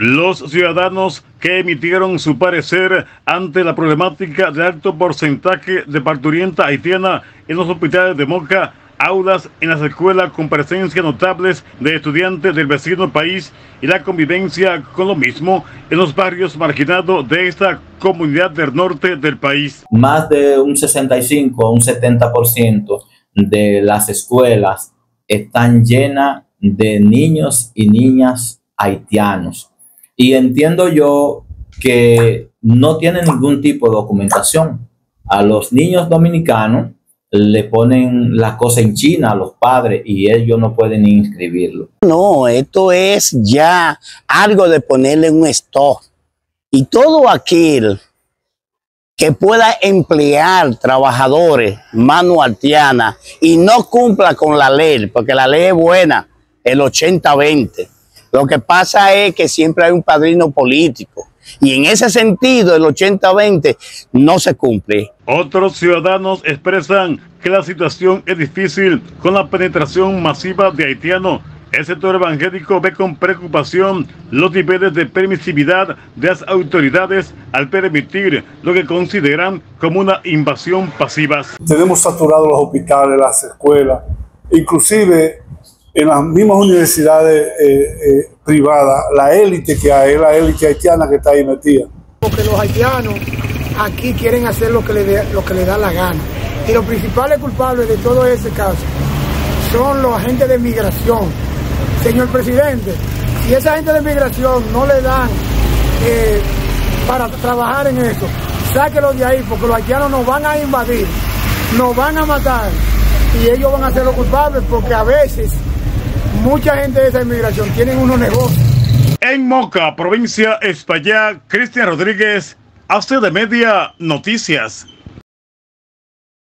Los ciudadanos que emitieron su parecer ante la problemática del alto porcentaje de parturienta haitiana en los hospitales de Moca, aulas en las escuelas con presencia notables de estudiantes del vecino país y la convivencia con lo mismo en los barrios marginados de esta comunidad del norte del país. Más de un 65 o un 70% de las escuelas están llenas de niños y niñas haitianos y entiendo yo que no tiene ningún tipo de documentación. A los niños dominicanos le ponen la cosa en China a los padres y ellos no pueden inscribirlo. No, esto es ya algo de ponerle un stop. Y todo aquel que pueda emplear trabajadores mano y no cumpla con la ley, porque la ley es buena, el 80-20 lo que pasa es que siempre hay un padrino político. Y en ese sentido, el 80-20 no se cumple. Otros ciudadanos expresan que la situación es difícil con la penetración masiva de haitianos. El sector evangélico ve con preocupación los niveles de permisividad de las autoridades al permitir lo que consideran como una invasión pasiva. Tenemos saturados los hospitales, las escuelas, inclusive en las mismas universidades eh, eh, privadas, la élite que hay, la élite haitiana que está ahí metida. Porque los haitianos aquí quieren hacer lo que le, lo que le da la gana. Y los principales culpables de todo ese caso son los agentes de migración. Señor presidente, si esa gente de migración no le dan eh, para trabajar en eso, sáquelo de ahí, porque los haitianos nos van a invadir, nos van a matar y ellos van a ser los culpables porque a veces mucha gente de esa inmigración tienen unos negocios. En Moca, provincia España, Cristian Rodríguez, hace de media noticias.